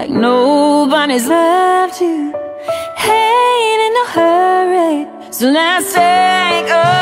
Like nobody's loved you. Ain't in no hurry. So let's take a